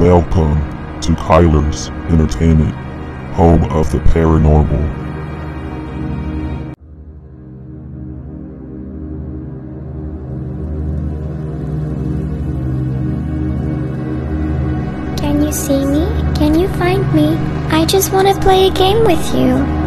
Welcome to Kyler's Entertainment, home of the paranormal. Can you see me? Can you find me? I just want to play a game with you.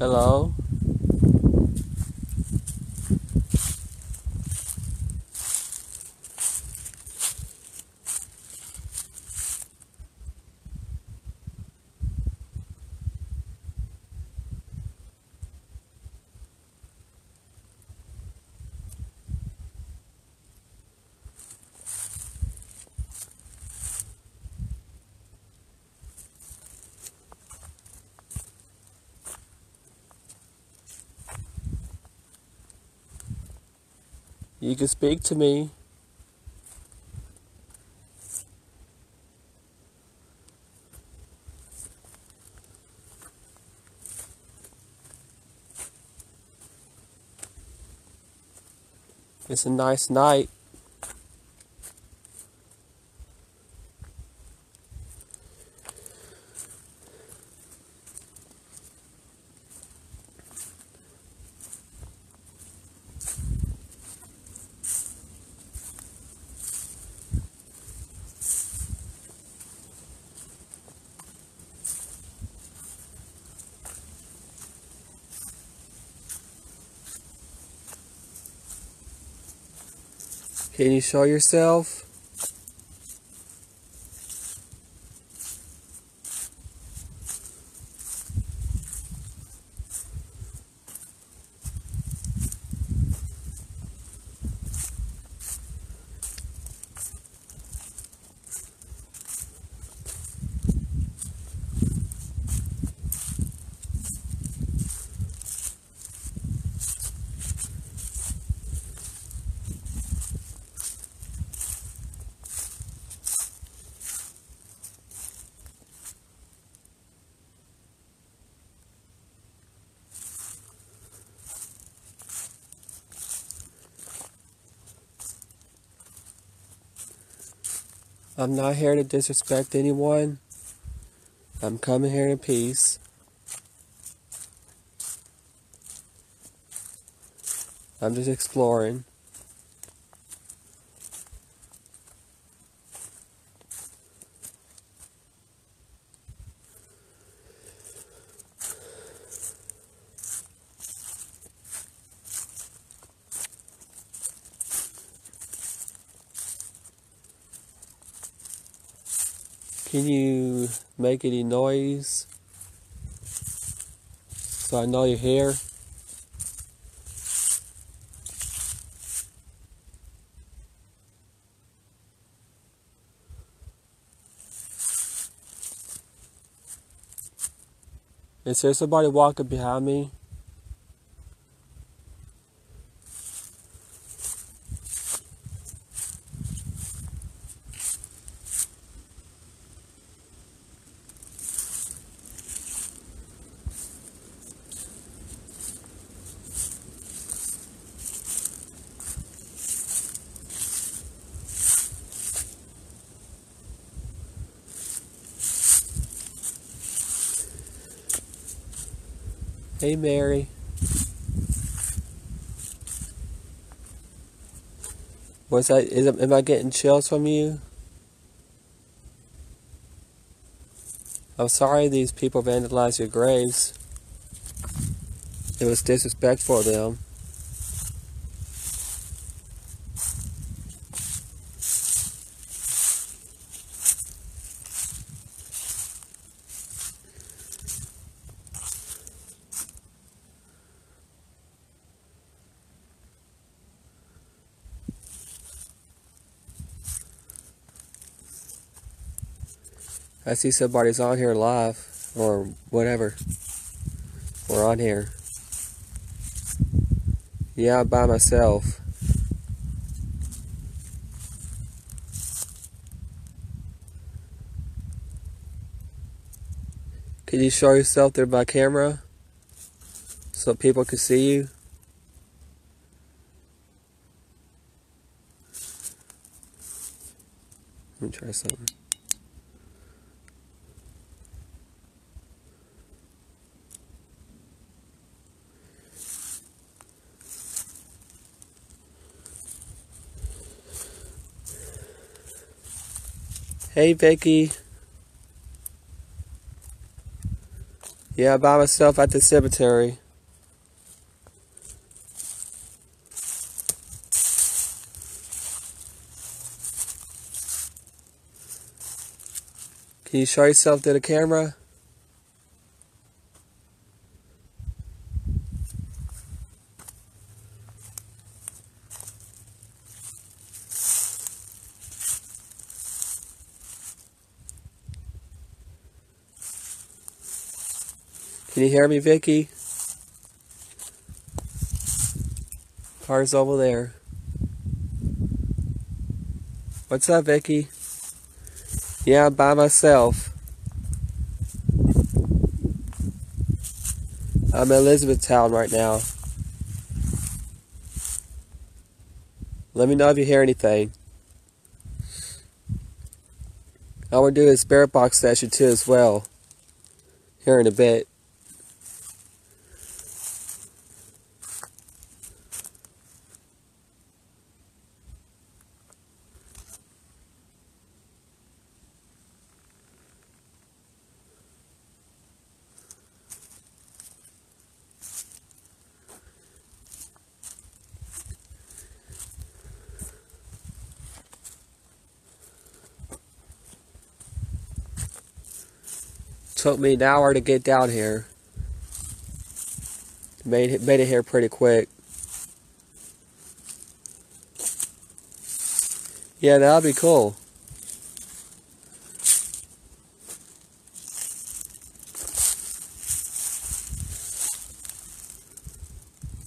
Hello? You can speak to me. It's a nice night. Can you show yourself? I'm not here to disrespect anyone. I'm coming here in peace. I'm just exploring. Can you make any noise so I know you're here? Is there somebody walking behind me? Hey, Mary. What's that? Is am I getting chills from you? I'm sorry these people vandalized your graves. It was disrespectful of them. I see somebody's on here live or whatever. We're on here. Yeah, I'm by myself. Can you show yourself there by camera so people can see you? Let me try something. Hey, Vicky. Yeah, by myself at the cemetery. Can you show yourself to the camera? Can you hear me, Vicky? Car's over there. What's up, Vicky? Yeah, I'm by myself. I'm in Elizabethtown right now. Let me know if you hear anything. I will do a spirit box session too as well. Here in a bit. Took me an hour to get down here. Made it, made it here pretty quick. Yeah, that'll be cool.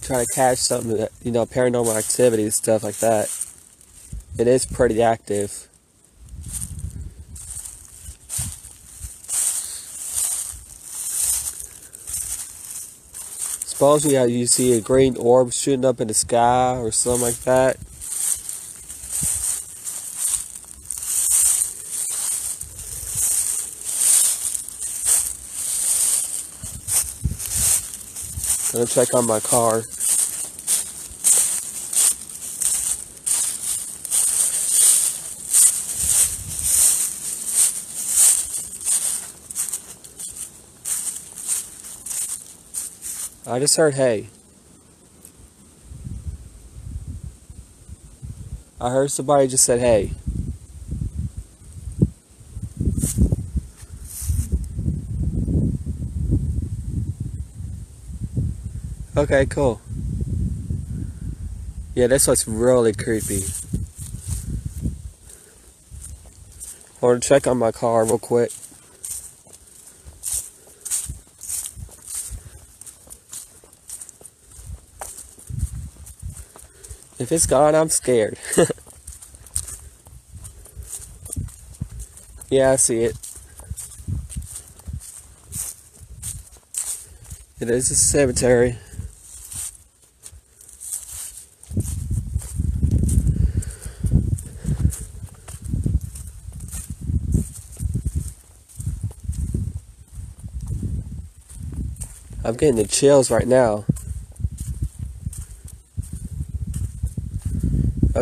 Try to catch something that, you know, paranormal activity and stuff like that. It is pretty active. Suppose how you see a green orb shooting up in the sky or something like that. Gonna check on my car. I just heard hey. I heard somebody just said hey. Okay, cool. Yeah, this looks really creepy. Want check on my car real quick. If it's gone, I'm scared. yeah, I see it. It is a cemetery. I'm getting the chills right now.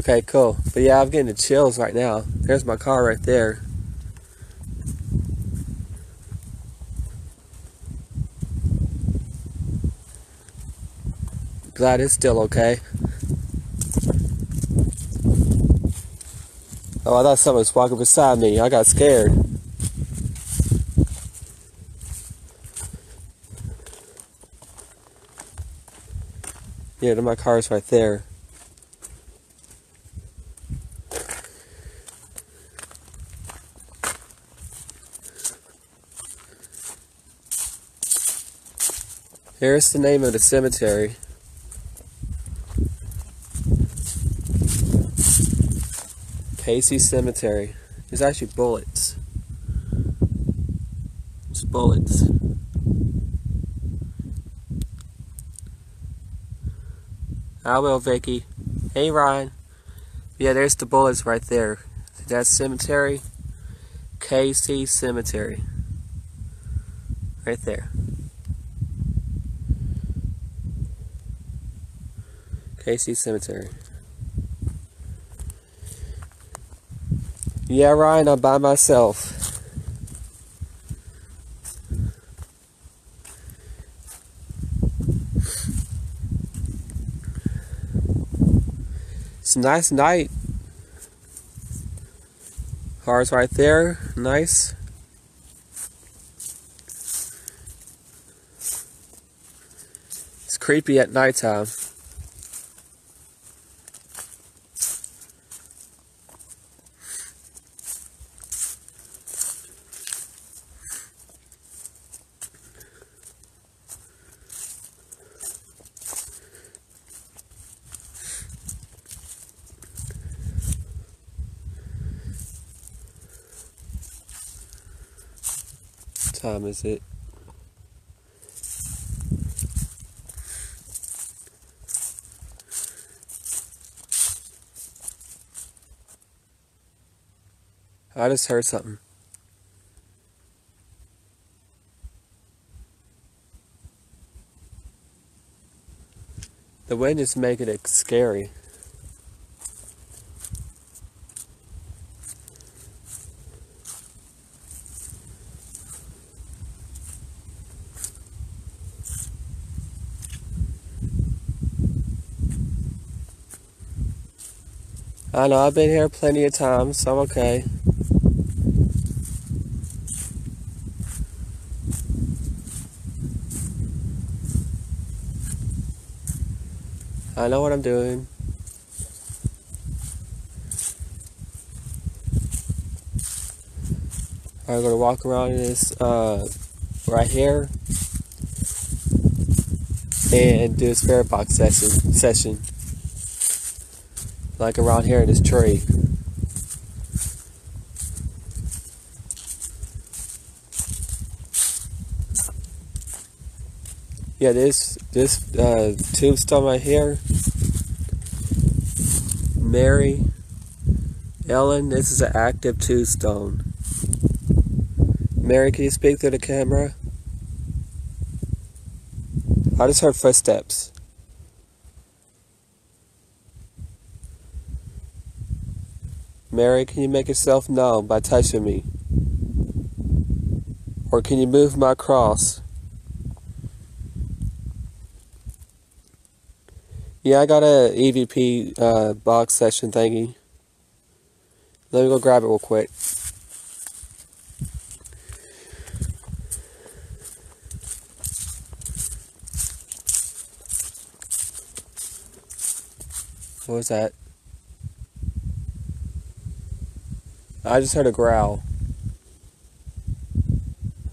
Okay, cool. But yeah, I'm getting the chills right now. There's my car right there. Glad it's still okay. Oh, I thought someone was walking beside me. I got scared. Yeah, my car's right there. Here's the name of the cemetery. Kasey Cemetery. There's actually bullets. It's bullets. Ah, I will, Vicky. Hey, Ryan. Yeah, there's the bullets right there. That's cemetery. Kasey Cemetery. Right there. Kasey Cemetery. Yeah, Ryan, I'm by myself. It's a nice night. Cars right there, nice. It's creepy at nighttime. Time is it? I just heard something. The wind is making it scary. I know I've been here plenty of times, so I'm okay. I know what I'm doing. I'm gonna walk around this uh, right here and do a spirit box session. Session like around here in this tree. Yeah, this this uh, tombstone right here, Mary Ellen. This is an active tombstone. Mary, can you speak through the camera? I just heard footsteps. Mary, can you make yourself known by touching me? Or can you move my cross? Yeah, I got a EVP uh, box session thingy. Let me go grab it real quick. What was that? I just heard a growl.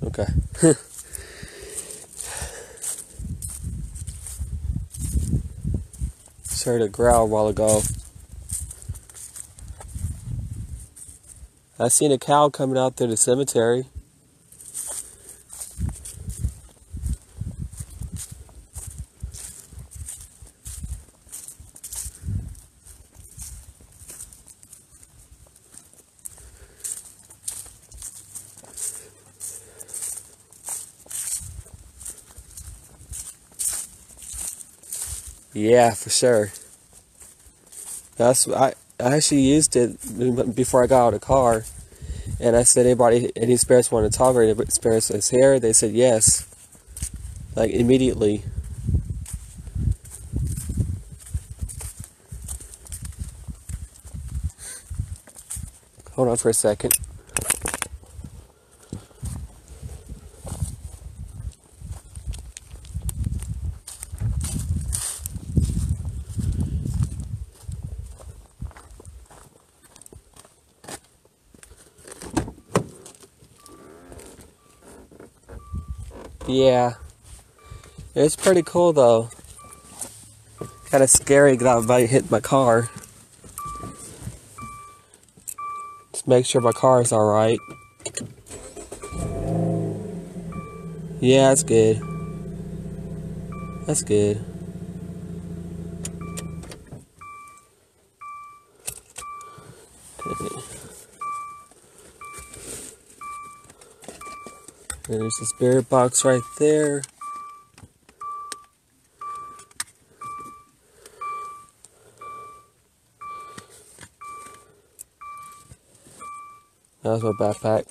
Okay. just heard a growl a while ago. I seen a cow coming out through the cemetery. Yeah, for sure. That's I I actually used it before I got out of the car, and I said, "Anybody, any spirits want to talk or any spirits is here?" They said yes, like immediately. Hold on for a second. Yeah. It's pretty cool though. Kind of scary that I hit my car. Just make sure my car is alright. Yeah, that's good. That's good. There's the spirit box right there. That was my backpack.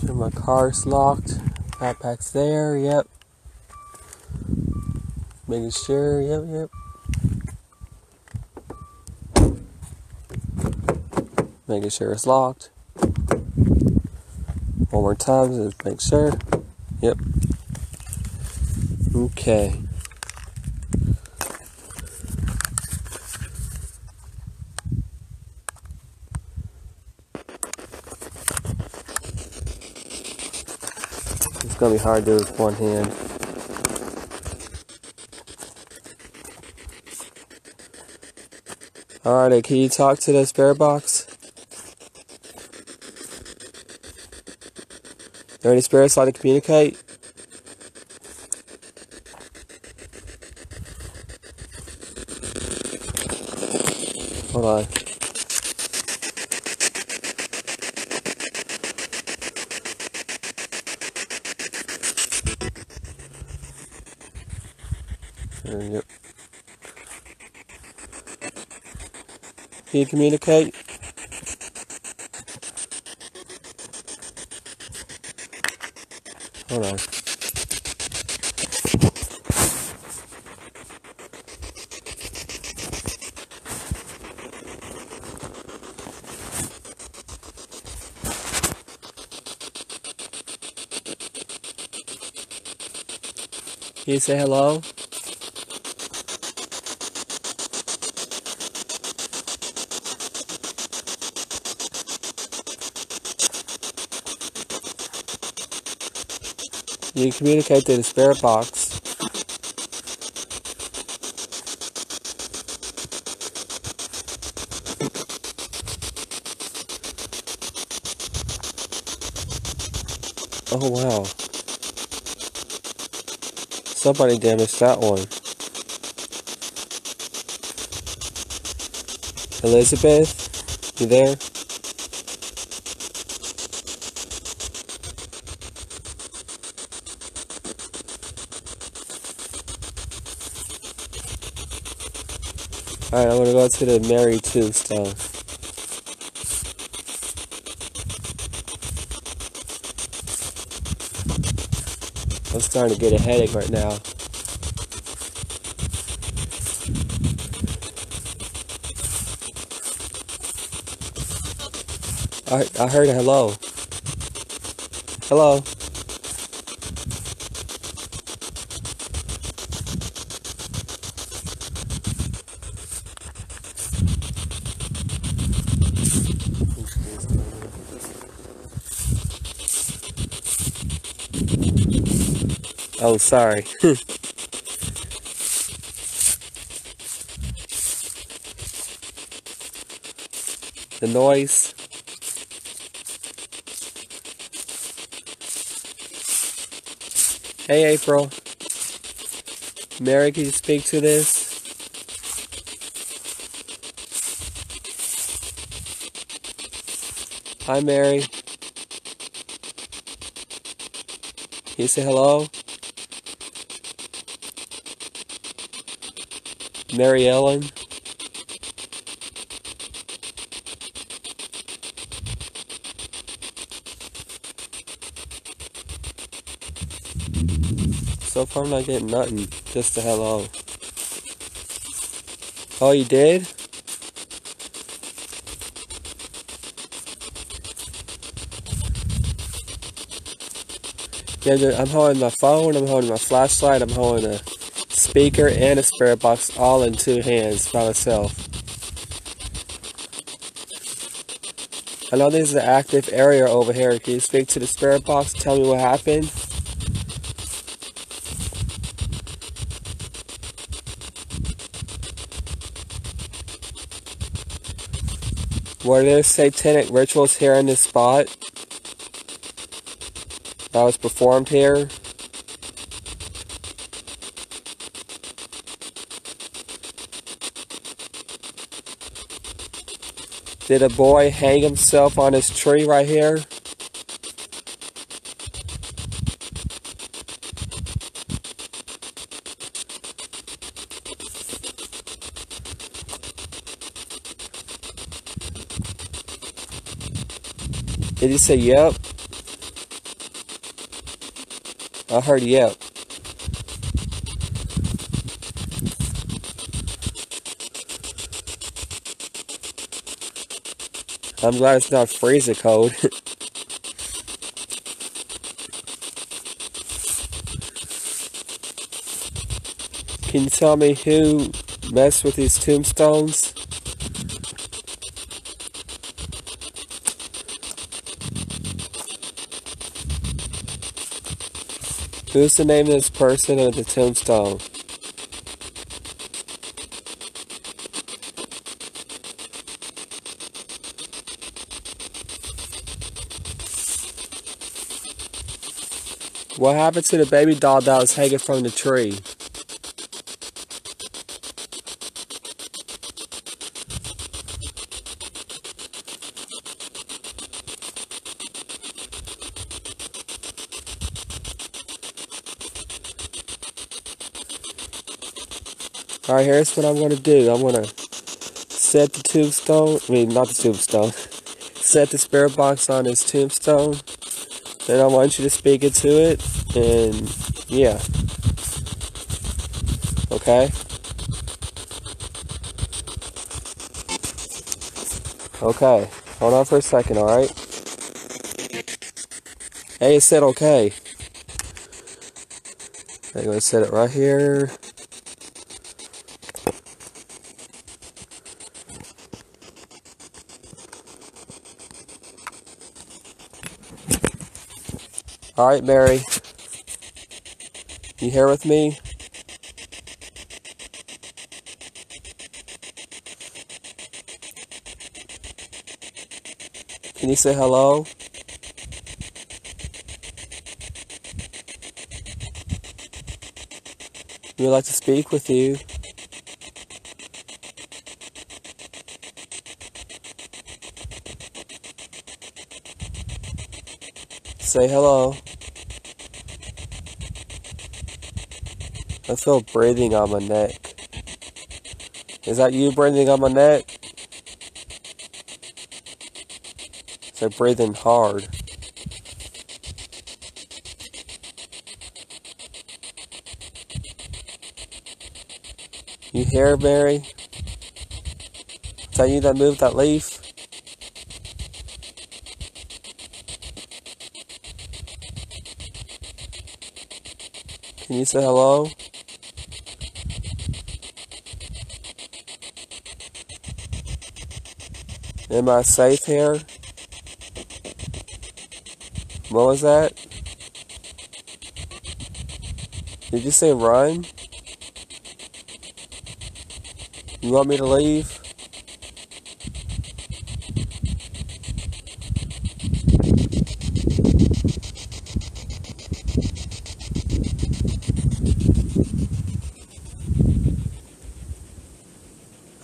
Sure my car's locked. Backpack's there, yep. Making sure, yep, yep. Making sure it's locked. One more time, just make sure. Yep. Okay. Gonna be hard to do with one hand. Alrighty, can you talk to the spirit box? Are any spirits like to communicate? Hold on. Uh, yep. Can you communicate? Hold on. Can you say hello? You communicate to the spirit box. Oh wow. Somebody damaged that one. Elizabeth, you there? Alright, I'm gonna go to the Mary tombstone. I'm starting to get a headache right now. I, I heard a hello. Hello. Oh, sorry. the noise. Hey, April. Mary, can you speak to this? Hi, Mary. Can you say hello? Mary Ellen. So far I'm not getting nothing, just a hello. Oh, you did? Yeah, I'm holding my phone, I'm holding my flashlight, I'm holding a speaker and a spirit box all in two hands by myself. I know this is an active area over here. Can you speak to the spirit box? Tell me what happened. Were there satanic rituals here in this spot? That was performed here? Did a boy hang himself on his tree right here? Did you say yep? I heard yep. I'm glad it's not freezer cold. Can you tell me who messed with these tombstones? Who's the name of this person on the tombstone? What happened to the baby doll that was hanging from the tree? Alright, here's what I'm to do. I'm to set the tombstone, I mean, not the tombstone, set the spirit box on his tombstone. Then I want you to speak into it, and yeah. Okay? Okay, hold on for a second, alright? Hey, it said okay. I'm going to set it right here. All right, Mary. You here with me? Can you say hello? We would like to speak with you. Say hello. I feel breathing on my neck. Is that you breathing on my neck? Like breathing hard. You hear, Mary? Is that you that moved that leaf? Can you say hello? Am I safe here? What was that? Did you say run? You want me to leave?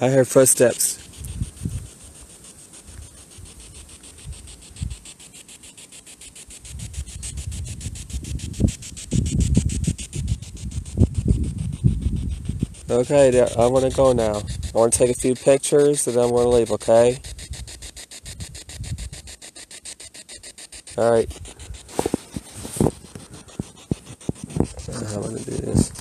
I heard footsteps. Okay, there- I want to go now. I want to take a few pictures and then I'm gonna leave, okay? Alright. I'm to do this.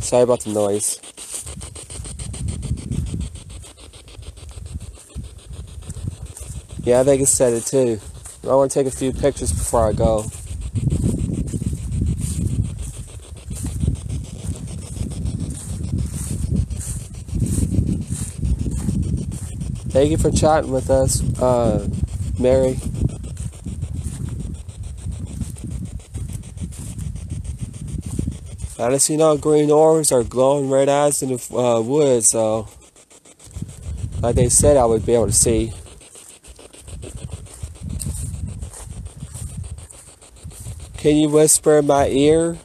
Sorry about the noise. Yeah, think it's said it too. I want to take a few pictures before I go. Thank you for chatting with us, uh, Mary. I just see no green orbs or glowing red eyes in the uh, woods, so like they said, I would be able to see. Can you whisper in my ear?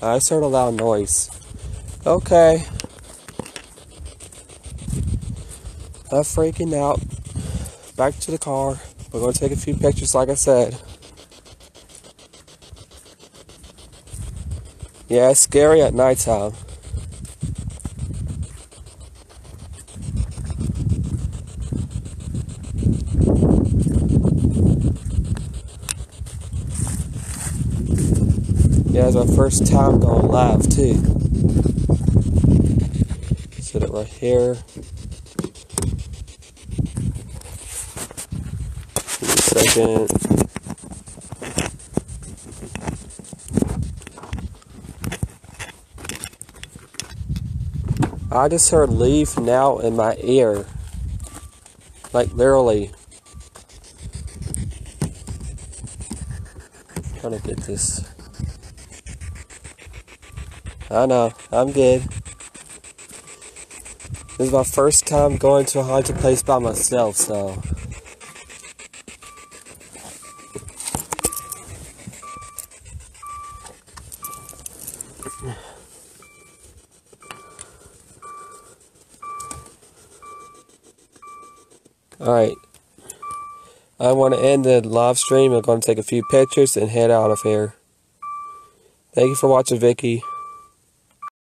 I just heard a loud noise. Okay. I'm freaking out. Back to the car. We're gonna take a few pictures, like I said. Yeah, it's scary at nighttime. Yeah, it's our first time going live too. Set it right here. Give me a second. I just heard leaf now in my ear. Like literally. trying to get this. I know, I'm good. This is my first time going to a haunted place by myself, so. Alright. I want to end the live stream. I'm going to take a few pictures and head out of here. Thank you for watching, Vicky.